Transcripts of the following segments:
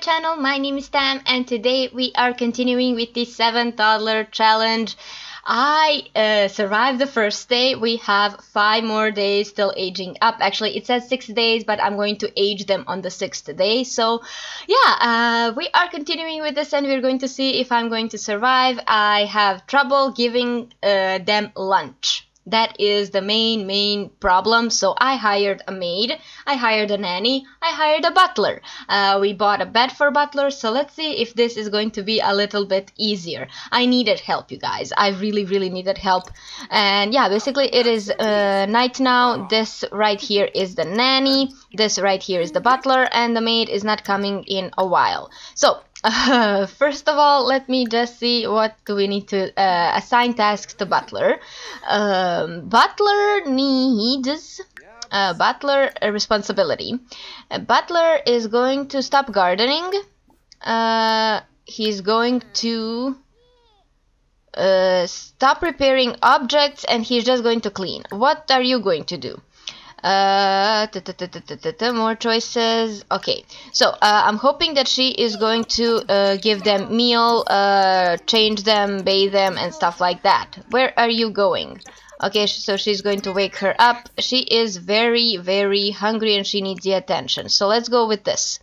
channel. My name is Tam and today we are continuing with the 7 toddler challenge. I uh, survived the first day. We have 5 more days till aging up. Actually, it says 6 days, but I'm going to age them on the 6th day. So, yeah, uh, we are continuing with this and we're going to see if I'm going to survive. I have trouble giving uh, them lunch. That is the main, main problem. So I hired a maid, I hired a nanny, I hired a butler. Uh, we bought a bed for butler, so let's see if this is going to be a little bit easier. I needed help, you guys. I really, really needed help. And yeah, basically it is uh, night now. This right here is the nanny, this right here is the butler, and the maid is not coming in a while. So uh, first of all, let me just see what do we need to uh, assign tasks to Butler. Um, Butler needs uh, Butler responsibility. Butler is going to stop gardening. Uh, he's going to uh, stop repairing objects and he's just going to clean. What are you going to do? Uh, more choices. Okay, so uh, I'm hoping that she is going to uh, give them meal, uh, change them, bathe them, and stuff like that. Where are you going? Okay, so she's going to wake her up. She is very, very hungry and she needs the attention. So let's go with this.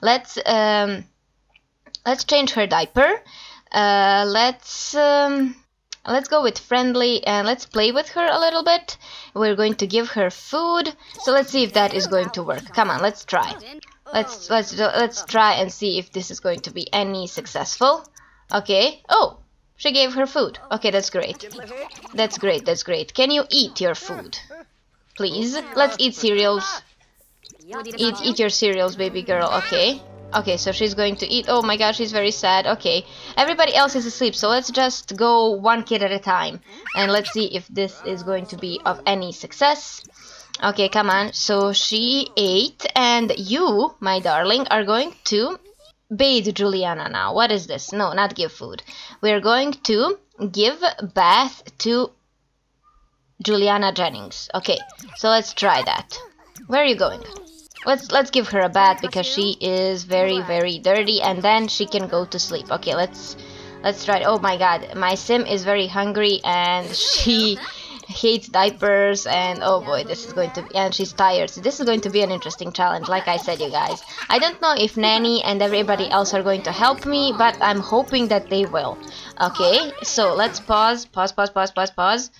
Let's um, let's change her diaper. Uh, let's um, let's go with friendly and let's play with her a little bit. We're going to give her food. So let's see if that is going to work. Come on let's try. Let's let's let's try and see if this is going to be any successful. Okay. Oh she gave her food. Okay that's great. That's great that's great. Can you eat your food? Please let's eat cereals. Eat eat your cereals baby girl. Okay Okay, so she's going to eat. Oh my gosh, she's very sad. Okay, everybody else is asleep, so let's just go one kid at a time. And let's see if this is going to be of any success. Okay, come on. So she ate, and you, my darling, are going to bathe Juliana now. What is this? No, not give food. We're going to give bath to Juliana Jennings. Okay, so let's try that. Where are you going? Let's let's give her a bath because she is very very dirty and then she can go to sleep. Okay, let's let's try. Oh my god, my sim is very hungry and she hates diapers and oh boy, this is going to be and she's tired. So this is going to be an interesting challenge like I said you guys. I don't know if Nanny and everybody else are going to help me, but I'm hoping that they will. Okay, so let's pause, pause, pause, pause, pause, pause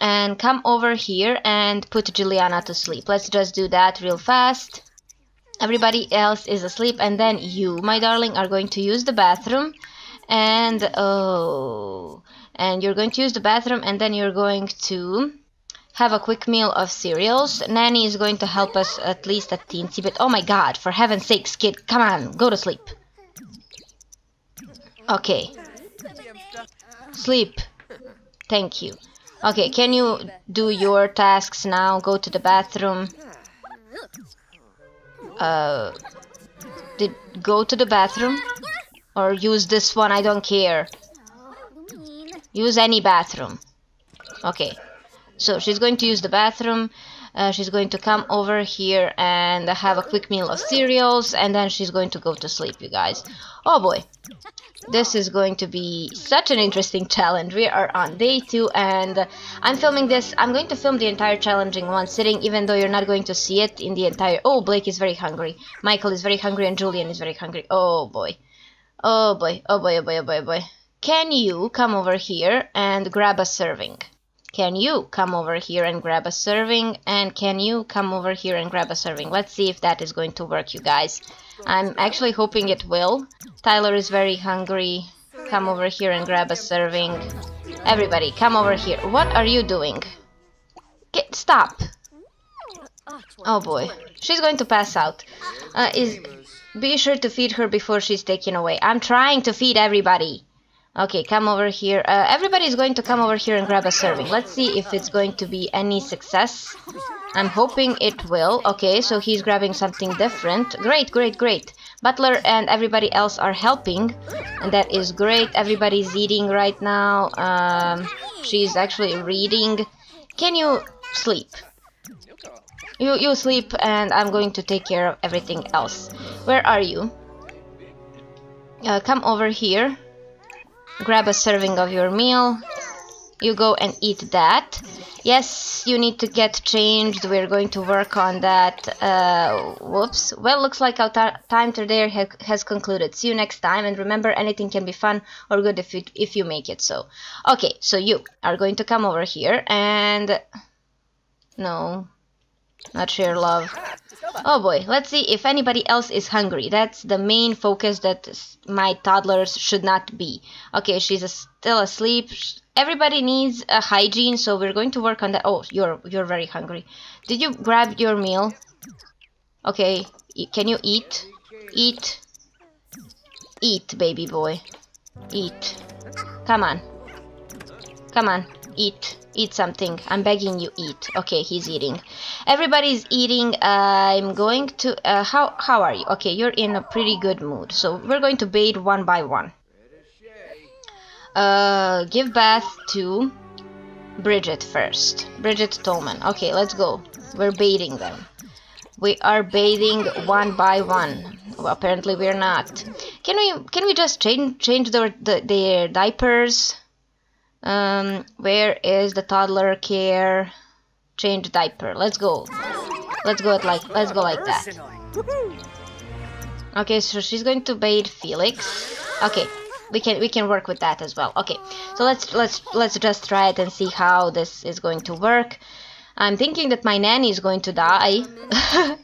and come over here and put Juliana to sleep. Let's just do that real fast. Everybody else is asleep and then you, my darling, are going to use the bathroom and oh and you're going to use the bathroom and then you're going to have a quick meal of cereals. Nanny is going to help us at least a teensy bit. Oh my god, for heaven's sakes, kid, come on, go to sleep. Okay. Sleep. Thank you. Okay, can you do your tasks now? Go to the bathroom. Uh, did go to the bathroom? Or use this one, I don't care. Use any bathroom. Okay, so she's going to use the bathroom. Uh, she's going to come over here and have a quick meal of cereals and then she's going to go to sleep, you guys. Oh boy, this is going to be such an interesting challenge. We are on day two and I'm filming this. I'm going to film the entire challenge in one sitting even though you're not going to see it in the entire... Oh, Blake is very hungry. Michael is very hungry and Julian is very hungry. Oh boy. Oh boy, oh boy, oh boy, oh boy, oh boy. Can you come over here and grab a serving? Can you come over here and grab a serving? And can you come over here and grab a serving? Let's see if that is going to work, you guys. I'm actually hoping it will. Tyler is very hungry. Come over here and grab a serving. Everybody, come over here. What are you doing? Get stop. Oh boy, she's going to pass out. Uh, is be sure to feed her before she's taken away. I'm trying to feed everybody. Okay, come over here. Uh, everybody is going to come over here and grab a serving. Let's see if it's going to be any success. I'm hoping it will. Okay, so he's grabbing something different. Great, great, great. Butler and everybody else are helping. And that is great. Everybody's eating right now. Um, she's actually reading. Can you sleep? You, you sleep and I'm going to take care of everything else. Where are you? uh, come over here. Grab a serving of your meal. You go and eat that. Yes, you need to get changed. We're going to work on that. Uh, whoops. Well, looks like our time today ha has concluded. See you next time. And remember, anything can be fun or good if you, if you make it so. Okay, so you are going to come over here and... No, not share love. Oh boy, let's see if anybody else is hungry. That's the main focus that my toddlers should not be. Okay, she's still asleep. Everybody needs a hygiene, so we're going to work on that. Oh, you're you're very hungry. Did you grab your meal? Okay, can you eat? Eat. Eat, baby boy. Eat. Come on. Come on, eat eat something i'm begging you eat okay he's eating everybody's eating. I'm going to uh, how how are you? Okay you're in a pretty good mood. So we're going to bathe one by one. Uh give bath to bridget first. Bridget tolman. Okay let's go. We're bathing them. We are bathing one by one. Well, apparently we're not. Can we can we just change change their the, their diapers? Um, where is the toddler care change diaper? Let's go. Let's go like let's go like that. Okay, so she's going to bathe Felix. Okay, we can we can work with that as well. Okay, so let's let's let's just try it and see how this is going to work. I'm thinking that my nanny is going to die.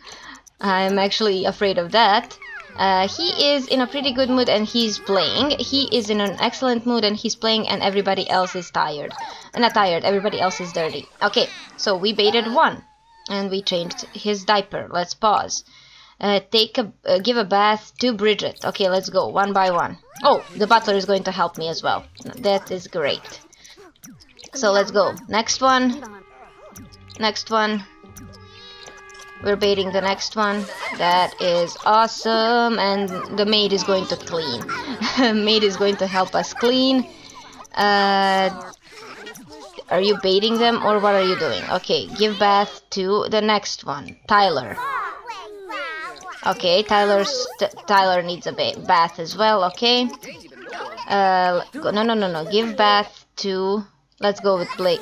I'm actually afraid of that. Uh, he is in a pretty good mood and he's playing. He is in an excellent mood and he's playing and everybody else is tired. Uh, not tired, everybody else is dirty. Okay, so we baited one and we changed his diaper. Let's pause. Uh, take a uh, give a bath to Bridget. Okay, let's go one by one. Oh, the butler is going to help me as well. That is great. So let's go. Next one. Next one. We're baiting the next one. That is awesome. And the maid is going to clean. maid is going to help us clean. Uh, are you baiting them or what are you doing? Okay, give bath to the next one. Tyler. Okay, Tyler's Tyler needs a ba bath as well. Okay. Uh, no, no, no, no. Give bath to. Let's go with Blake.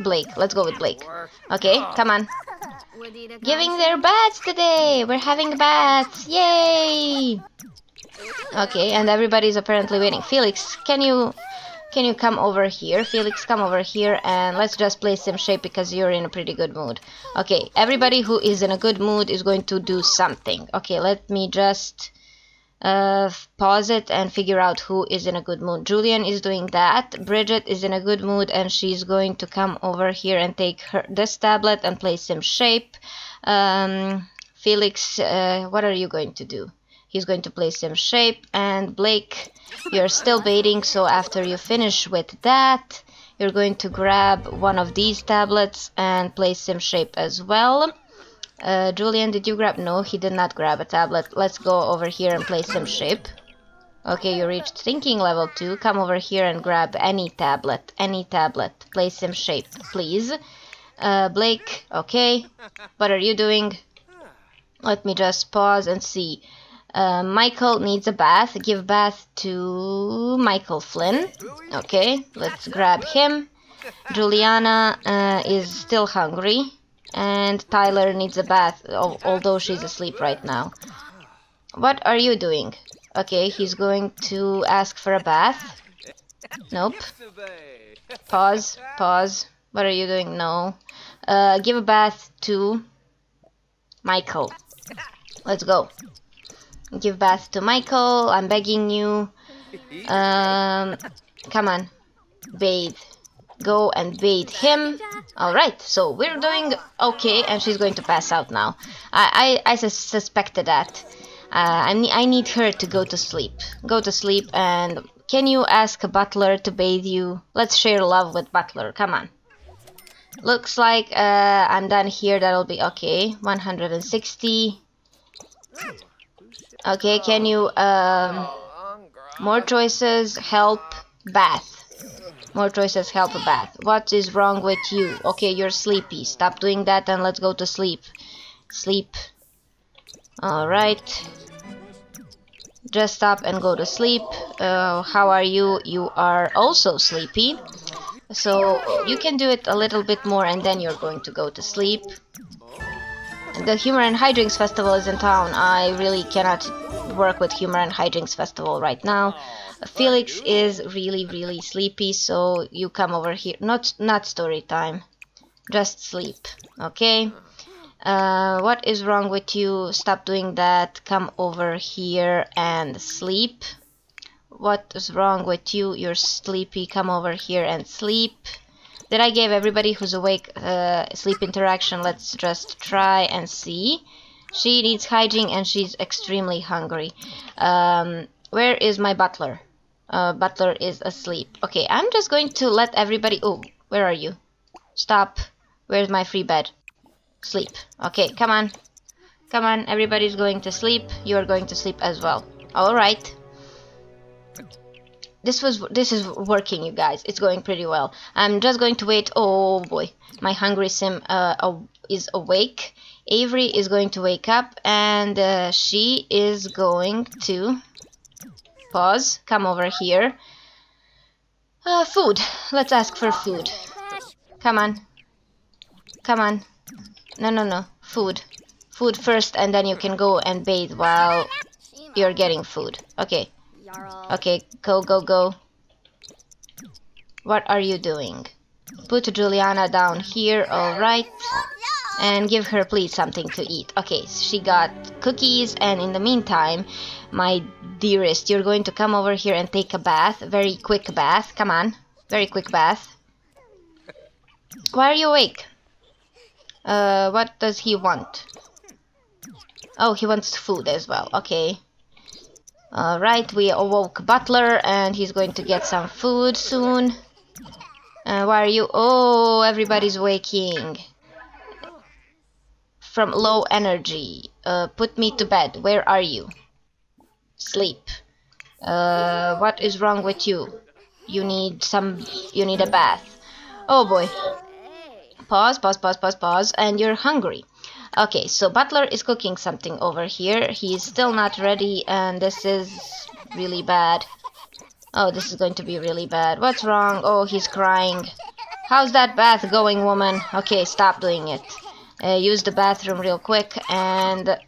Blake. Let's go with Blake. Okay, come on. Giving their baths today! We're having baths! Yay! Okay, and everybody's apparently waiting. Felix, can you can you come over here? Felix, come over here and let's just play sim shape because you're in a pretty good mood. Okay, everybody who is in a good mood is going to do something. Okay, let me just uh, pause it and figure out who is in a good mood. Julian is doing that. Bridget is in a good mood and she's going to come over here and take her this tablet and play some shape. Um, Felix, uh, what are you going to do? He's going to play some shape and Blake, you're still baiting so after you finish with that, you're going to grab one of these tablets and play some shape as well. Uh, Julian, did you grab? No, he did not grab a tablet. Let's go over here and play some shape. Okay, you reached thinking level 2. Come over here and grab any tablet. Any tablet. Play some shape, please. Uh, Blake, okay. What are you doing? Let me just pause and see. Uh, Michael needs a bath. Give bath to Michael Flynn. Okay, let's grab him. Juliana uh, is still hungry and Tyler needs a bath, although she's asleep right now. What are you doing? Okay, he's going to ask for a bath. Nope. Pause, pause. What are you doing? No. Uh, give a bath to Michael. Let's go. Give bath to Michael. I'm begging you. Um, come on. Bathe go and bathe him. Alright, so we're doing okay, and she's going to pass out now. I, I, I sus suspected that. Uh, I, ne I need her to go to sleep. Go to sleep, and can you ask a butler to bathe you? Let's share love with butler, come on. Looks like uh, I'm done here, that'll be okay. 160. Okay, can you, um, more choices, help, bath. More choices help a bath. What is wrong with you? Okay, you're sleepy. Stop doing that and let's go to sleep. Sleep. Alright. Just stop and go to sleep. Uh, how are you? You are also sleepy. So you can do it a little bit more and then you're going to go to sleep. The Humor and Hijinks Festival is in town. I really cannot work with Humor and Hijinks Festival right now. Felix is really, really sleepy, so you come over here. Not, not story time. Just sleep, okay? Uh, what is wrong with you? Stop doing that. Come over here and sleep. What is wrong with you? You're sleepy. Come over here and sleep. Did I give everybody who's awake uh, sleep interaction? Let's just try and see. She needs hygiene and she's extremely hungry. Um, where is my butler? Uh, butler is asleep. Okay, I'm just going to let everybody... Oh, where are you? Stop. Where's my free bed? Sleep. Okay, come on. Come on, everybody's going to sleep. You're going to sleep as well. Alright. This was this is working, you guys. It's going pretty well. I'm just going to wait. Oh boy, my hungry sim uh, is awake. Avery is going to wake up, and uh, she is going to pause. Come over here. Uh, food. Let's ask for food. Come on. Come on. No, no, no. Food. Food first, and then you can go and bathe while you're getting food. Okay. Okay, go, go, go. What are you doing? Put Juliana down here, alright. And give her please something to eat. Okay, she got cookies and in the meantime, my dearest, you're going to come over here and take a bath. Very quick bath. Come on. Very quick bath. Why are you awake? Uh, what does he want? Oh, he wants food as well. Okay. Alright, we awoke Butler and he's going to get some food soon. Uh, why are you? Oh, everybody's waking. From low energy. Uh, put me to bed. Where are you? Sleep. Uh, what is wrong with you? You need some... You need a bath. Oh boy. Pause, pause, pause, pause, pause. And you're hungry. Okay, so Butler is cooking something over here. He's still not ready and this is really bad. Oh, this is going to be really bad. What's wrong? Oh, he's crying. How's that bath going, woman? Okay, stop doing it. Uh, use the bathroom real quick and...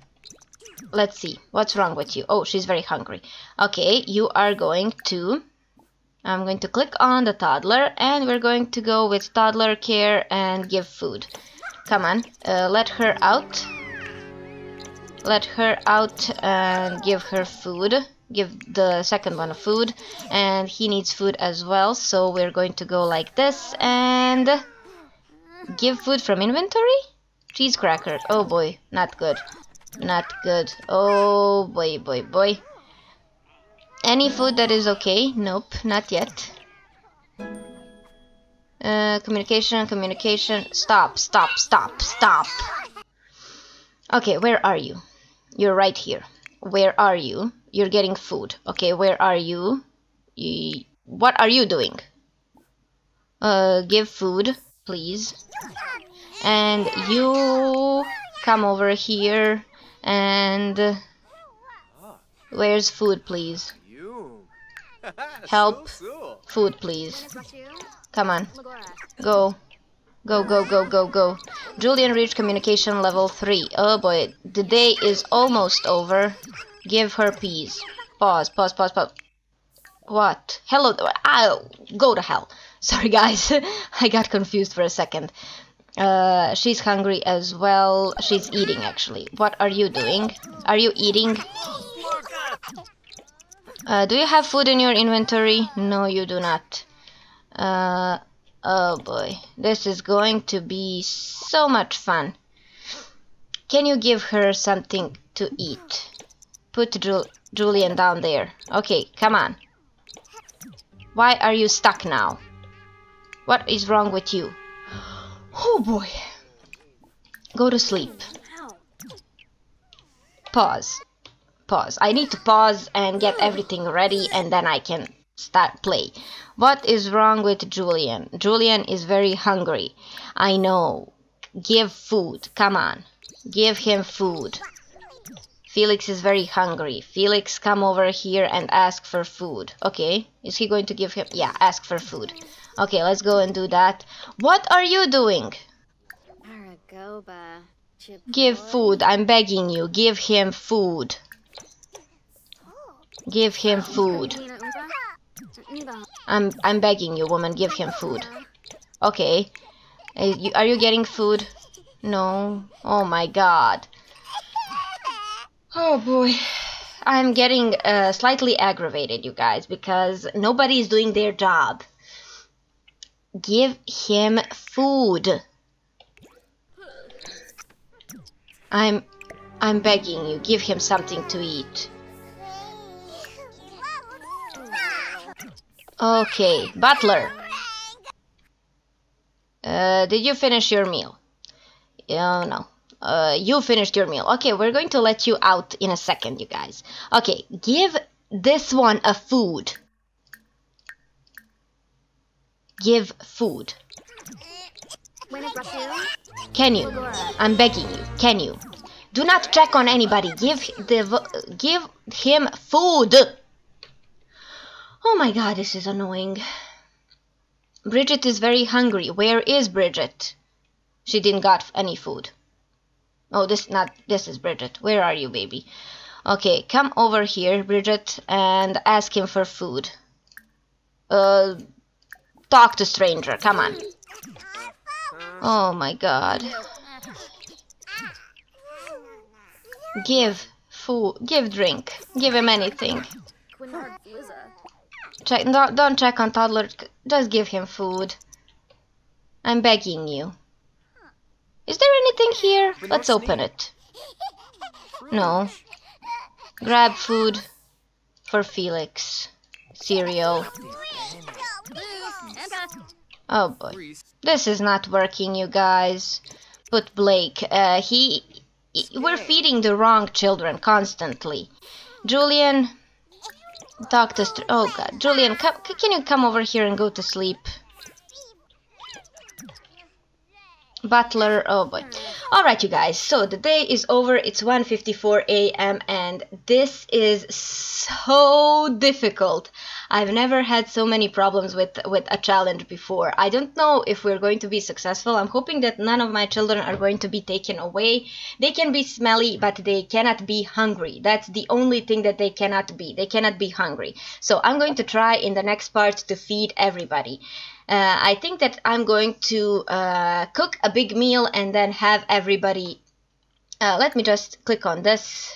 Let's see. What's wrong with you? Oh, she's very hungry. Okay, you are going to... I'm going to click on the toddler and we're going to go with toddler care and give food. Come on, uh, let her out. Let her out and give her food give the second one food and he needs food as well so we're going to go like this and give food from inventory cheese cracker oh boy. Not good. Not good. Oh boy boy boy. Any food that is okay? Nope. Not yet. Uh, communication communication. Stop stop stop stop. Okay where are you? You're right here. Where are you? You're getting food. Okay, where are you? you what are you doing? Uh, give food, please. And you come over here and... Where's food, please? Help. Food, please. Come on. Go. Go, go, go, go, go. Julian reached communication level 3. Oh boy, the day is almost over. Give her peas. Pause, pause, pause, pause. What? Hello, I'll go to hell. Sorry guys, I got confused for a second. Uh, she's hungry as well. She's eating actually. What are you doing? Are you eating? Uh, do you have food in your inventory? No, you do not. Uh, oh boy, this is going to be so much fun. Can you give her something to eat? Put Jul Julian down there. Okay, come on. Why are you stuck now? What is wrong with you? Oh boy. Go to sleep. Pause. Pause. I need to pause and get everything ready and then I can start play. What is wrong with Julian? Julian is very hungry. I know. Give food. Come on. Give him food. Felix is very hungry. Felix, come over here and ask for food. Okay, is he going to give him? Yeah, ask for food. Okay, let's go and do that. What are you doing? Aragoba. Give food. I'm begging you. Give him food. Give him food. I'm I'm begging you, woman. Give him food. Okay. Uh, you, are you getting food? No. Oh my god. Oh boy. I'm getting uh, slightly aggravated, you guys, because nobody is doing their job. Give him food. I'm I'm begging you, give him something to eat. Okay, butler. Uh, did you finish your meal? Oh, no. Uh, you finished your meal. Okay, we're going to let you out in a second, you guys. Okay, give this one a food. Give food. Can you? I'm begging you. Can you? Do not check on anybody. Give the give him food. Oh my god, this is annoying. Bridget is very hungry. Where is Bridget? She didn't got any food. Oh, this not this is Bridget. Where are you, baby? Okay, come over here, Bridget, and ask him for food. Uh, talk to stranger. Come on. Oh my god. Give food. Give drink. Give him anything. Check, don't, don't check on toddler. Just give him food. I'm begging you. Is there anything here? Let's open it. No. Grab food for Felix. Cereal. Oh boy. This is not working, you guys. Put Blake. Uh, he, he... We're feeding the wrong children constantly. Julian... Talk to... Oh god. Julian, come, can you come over here and go to sleep? Butler, oh boy. Alright you guys, so the day is over, it's 1.54 a.m. and this is so difficult. I've never had so many problems with, with a challenge before. I don't know if we're going to be successful. I'm hoping that none of my children are going to be taken away. They can be smelly, but they cannot be hungry. That's the only thing that they cannot be. They cannot be hungry. So I'm going to try in the next part to feed everybody. Uh, I think that I'm going to uh, cook a big meal and then have everybody uh, let me just click on this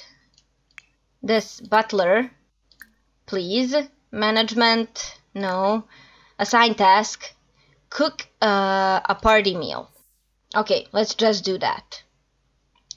this butler please management no. Assign task cook uh, a party meal. Okay let's just do that.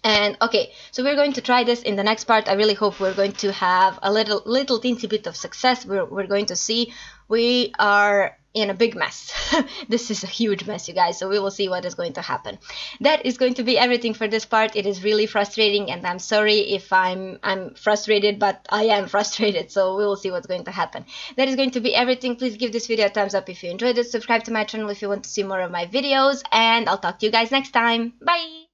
And okay so we're going to try this in the next part. I really hope we're going to have a little little teensy bit of success. We're, we're going to see. We are in a big mess. this is a huge mess, you guys, so we will see what is going to happen. That is going to be everything for this part. It is really frustrating, and I'm sorry if I'm I'm frustrated, but I am frustrated, so we will see what's going to happen. That is going to be everything. Please give this video a thumbs up if you enjoyed it. Subscribe to my channel if you want to see more of my videos, and I'll talk to you guys next time. Bye!